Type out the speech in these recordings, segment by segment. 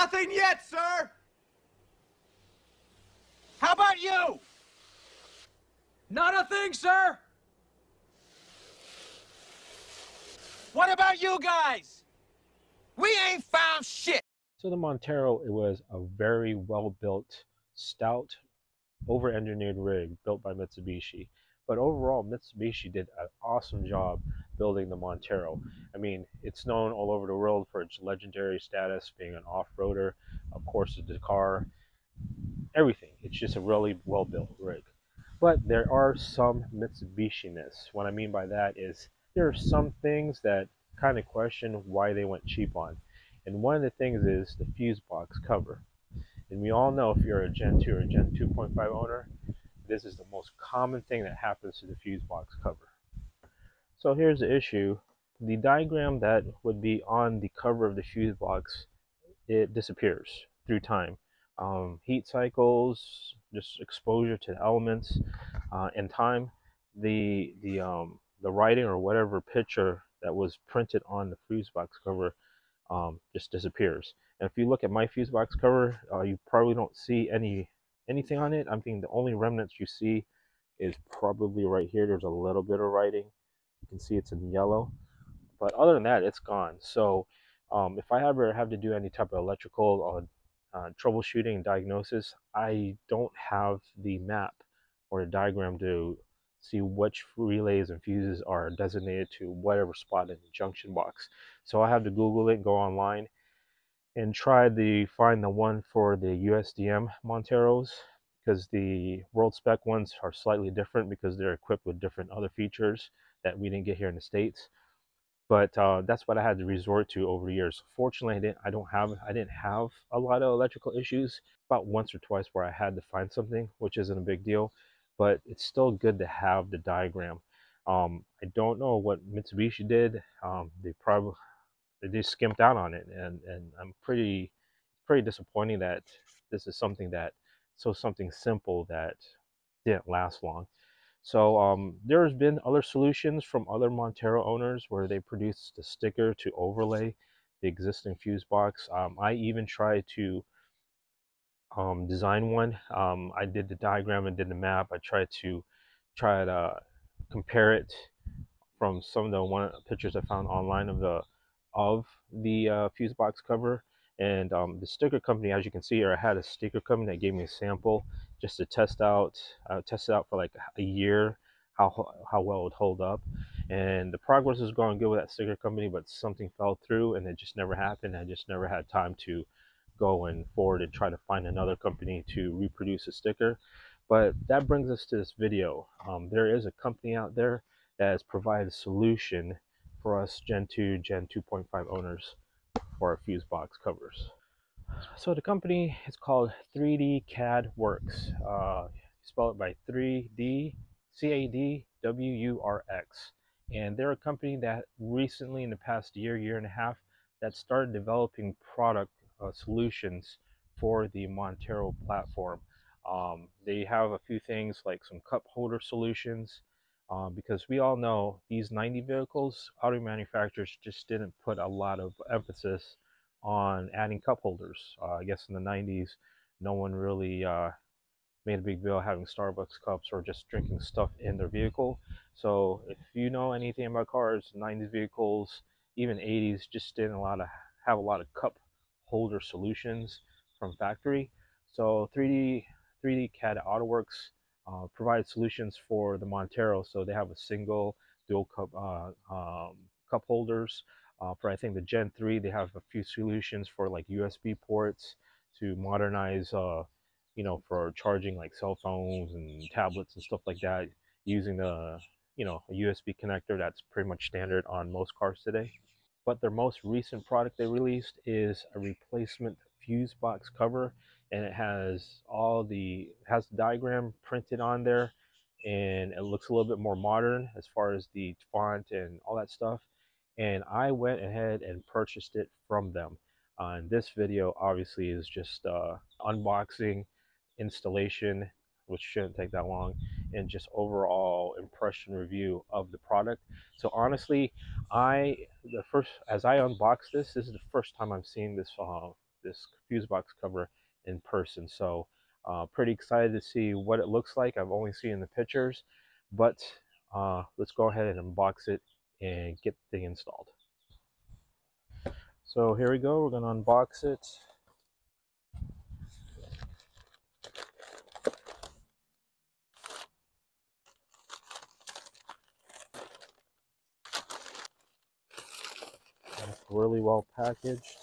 Nothing yet, sir! How about you? Not a thing, sir! What about you guys? We ain't found shit. So the Montero, it was a very well-built, stout, over-engineered rig built by Mitsubishi. But overall, Mitsubishi did an awesome job building the Montero. I mean, it's known all over the world for its legendary status, being an off-roader, of course, the Dakar, everything. It's just a really well-built rig. But there are some Mitsubishi-ness. What I mean by that is there are some things that kind of question why they went cheap on. And one of the things is the fuse box cover. And we all know if you're a Gen 2 or Gen 2.5 owner, this is the most common thing that happens to the fuse box cover. So here's the issue. The diagram that would be on the cover of the fuse box, it disappears through time. Um, heat cycles, just exposure to the elements, uh, and time, the the um, the writing or whatever picture that was printed on the fuse box cover um, just disappears. And if you look at my fuse box cover, uh, you probably don't see any anything on it. I'm thinking the only remnants you see is probably right here. There's a little bit of writing. Can see it's in yellow. But other than that, it's gone. So um, if I ever have to do any type of electrical or uh, troubleshooting diagnosis, I don't have the map or the diagram to see which relays and fuses are designated to whatever spot in the junction box. So I have to Google it, go online, and try to find the one for the USDM Monteros because the world spec ones are slightly different because they're equipped with different other features that we didn't get here in the States. But uh, that's what I had to resort to over the years. Fortunately, I didn't. I don't have. I didn't have a lot of electrical issues. About once or twice where I had to find something, which isn't a big deal but it's still good to have the diagram. Um, I don't know what Mitsubishi did. Um, they probably they skimped out on it, and and I'm pretty pretty disappointing that this is something that so something simple that didn't last long. So um, there's been other solutions from other Montero owners where they produced the sticker to overlay the existing fuse box. Um, I even tried to um, design one. Um, I did the diagram and did the map. I tried to try to compare it from some of the one pictures I found online of the of the uh, fuse box cover. And um, the sticker company, as you can see here, I had a sticker company that gave me a sample just to test out, uh, test it out for like a year, how how well it would hold up. And the progress was going good with that sticker company, but something fell through, and it just never happened. I just never had time to go and forward and try to find another company to reproduce a sticker. But that brings us to this video. Um, there is a company out there that has provided a solution for us Gen 2, Gen 2.5 owners for our fuse box covers. So the company is called 3D CAD Works. Uh, spell it by 3D C-A-D W-U-R-X. And they're a company that recently in the past year, year and a half, that started developing product uh, solutions for the Montero platform. Um, they have a few things like some cup holder solutions uh, because we all know these 90 vehicles, auto manufacturers just didn't put a lot of emphasis on adding cup holders. Uh, I guess in the 90s, no one really uh, made a big deal having Starbucks cups or just drinking stuff in their vehicle. So if you know anything about cars, 90s vehicles, even 80s, just didn't a lot of have a lot of cup holder solutions from factory. So 3D 3D CAD AutoWorks uh, provided solutions for the Montero. So they have a single dual cup uh, um, cup holders. Uh, for I think the Gen 3, they have a few solutions for like USB ports to modernize, uh, you know, for charging like cell phones and tablets and stuff like that using the, you know, a USB connector that's pretty much standard on most cars today. But their most recent product they released is a replacement fuse box cover and it has all the has the diagram printed on there and it looks a little bit more modern as far as the font and all that stuff and I went ahead and purchased it from them uh, and this video obviously is just uh, unboxing installation which shouldn't take that long, and just overall impression review of the product. So honestly, I the first as I unbox this, this is the first time I'm seeing this uh, this fuse box cover in person. So uh, pretty excited to see what it looks like. I've only seen the pictures, but uh, let's go ahead and unbox it and get the installed. So here we go. We're going to unbox it. really well packaged.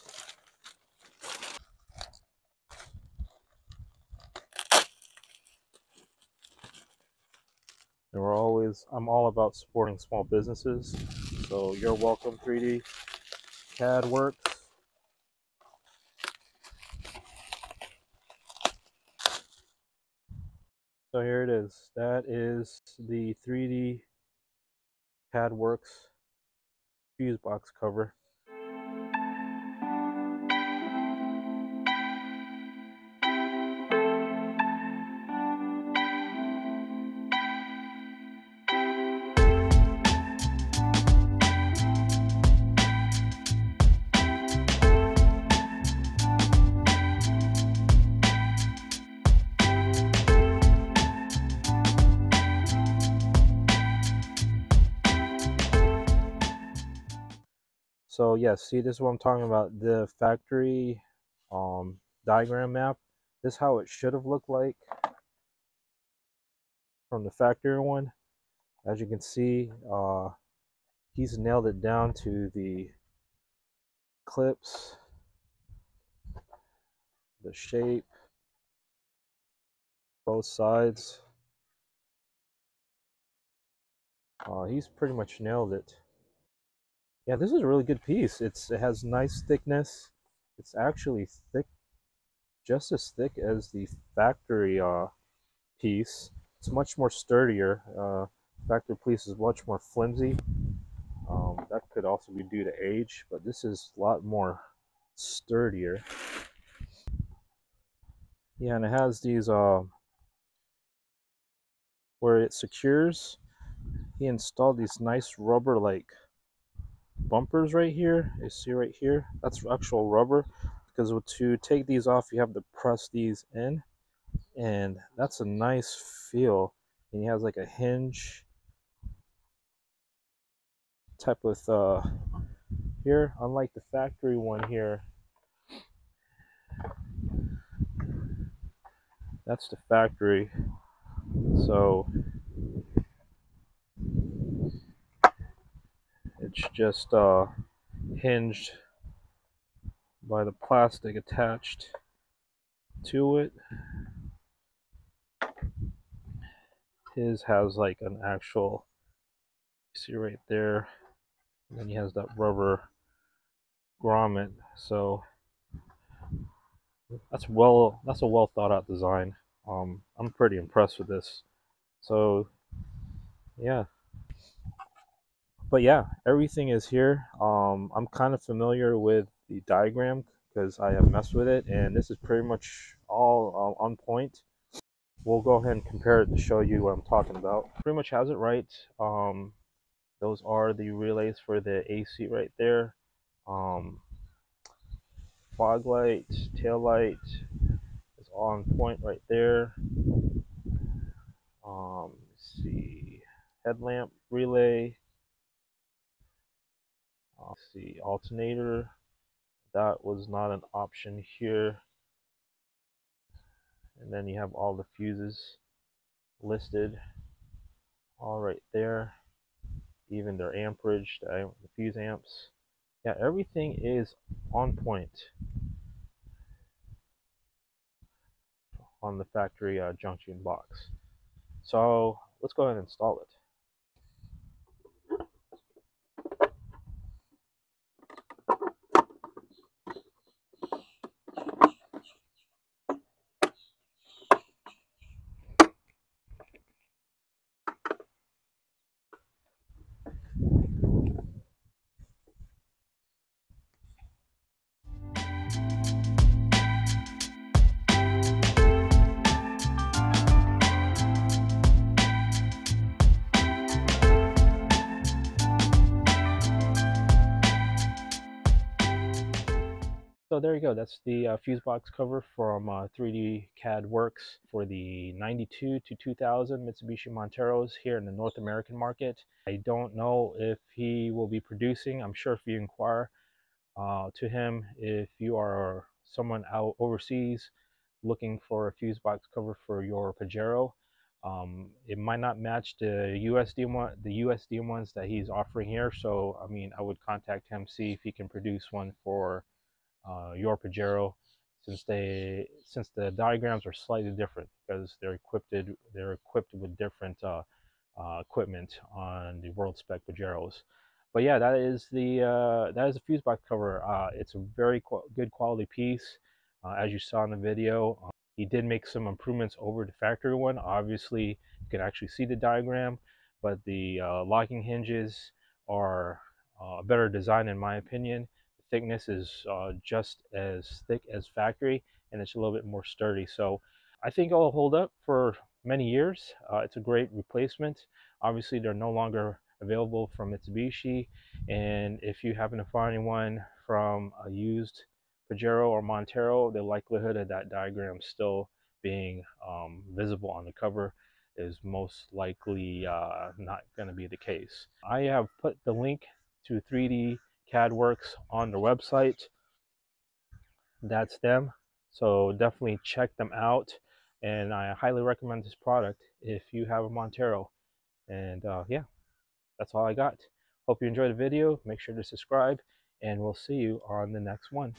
And we're always, I'm all about supporting small businesses. So you're welcome 3D CAD Works. So here it is. That is the 3D CAD Works fuse box cover. So yes, see this is what I'm talking about. The factory um, diagram map. This is how it should have looked like from the factory one. As you can see, uh, he's nailed it down to the clips, the shape, both sides. Uh, he's pretty much nailed it. Yeah, this is a really good piece. It's It has nice thickness. It's actually thick, just as thick as the factory uh, piece. It's much more sturdier. Uh, factory piece is much more flimsy. Um, that could also be due to age, but this is a lot more sturdier. Yeah, and it has these uh, where it secures. He installed these nice rubber like bumpers right here. You see right here? That's actual rubber because to take these off you have to press these in and that's a nice feel. And he has like a hinge type with uh here unlike the factory one here. That's the factory. So It's just uh, hinged by the plastic attached to it. His has like an actual, see right there, and then he has that rubber grommet. So that's well, that's a well thought out design. Um, I'm pretty impressed with this. So yeah but yeah, everything is here. Um, I'm kind of familiar with the diagram because I have messed with it, and this is pretty much all uh, on point. We'll go ahead and compare it to show you what I'm talking about. Pretty much has it right. Um, those are the relays for the AC right there. Um, fog light, tail light is on point right there. Um, see, headlamp relay Let's see, alternator. That was not an option here. And then you have all the fuses listed all right there. Even their amperage, the, fuse amps. Yeah, everything is on point on the factory uh, junction box. So let's go ahead and install it. So there you go. That's the uh, fuse box cover from uh, 3D CAD Works for the 92 to 2000 Mitsubishi Monteros here in the North American market. I don't know if he will be producing. I'm sure if you inquire uh, to him, if you are someone out overseas looking for a fuse box cover for your Pajero, um, it might not match the USD one, the USD ones that he's offering here. So I mean, I would contact him see if he can produce one for uh, your Pajero, since they since the diagrams are slightly different because they're equipped they're equipped with different uh, uh, equipment on the world spec Pajeros. But yeah, that is the uh, that is a fuse box cover. Uh, it's a very qu good quality piece, uh, as you saw in the video. he did make some improvements over the factory one. Obviously, you can actually see the diagram, but the locking hinges are a better design in my opinion thickness is uh, just as thick as factory and it's a little bit more sturdy. So I think it'll hold up for many years. Uh, it's a great replacement. Obviously, they're no longer available from Mitsubishi. And if you happen to find one from a used Pajero or Montero, the likelihood of that diagram still being um, visible on the cover is most likely uh, not going to be the case. I have put the link to 3D CAD Works on their website. That's them. So definitely check them out. And I highly recommend this product if you have a Montero. And uh, yeah, that's all I got. Hope you enjoyed the video. Make sure to subscribe and we'll see you on the next one.